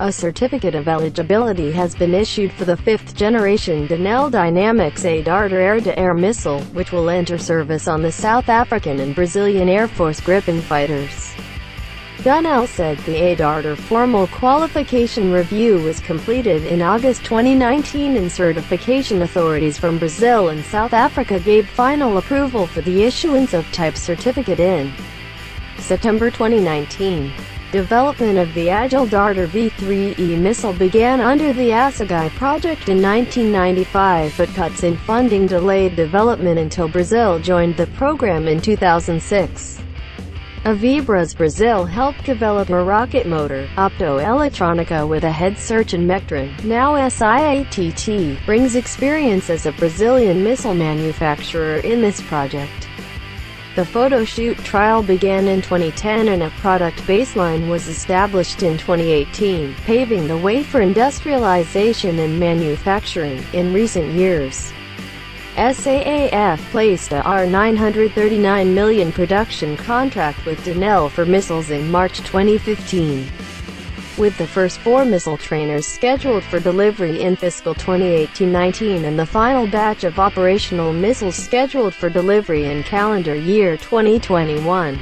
A certificate of eligibility has been issued for the fifth-generation Denel Dynamics A Darter air-to-air missile, which will enter service on the South African and Brazilian Air Force Gripen fighters. Denel said the A Darter formal qualification review was completed in August 2019 and certification authorities from Brazil and South Africa gave final approval for the issuance of type certificate in September 2019. Development of the Agile Darter V-3E missile began under the Assegai project in 1995 but cuts in funding delayed development until Brazil joined the program in 2006. Avibras Brazil helped develop a rocket motor, Opto Eletronica with a head search and Mectron, now SIATT, brings experience as a Brazilian missile manufacturer in this project. The photo shoot trial began in 2010 and a product baseline was established in 2018, paving the way for industrialization and manufacturing. In recent years, SAAF placed a R939 million production contract with Denel for missiles in March 2015 with the first four missile trainers scheduled for delivery in fiscal 2018-19 and the final batch of operational missiles scheduled for delivery in calendar year 2021.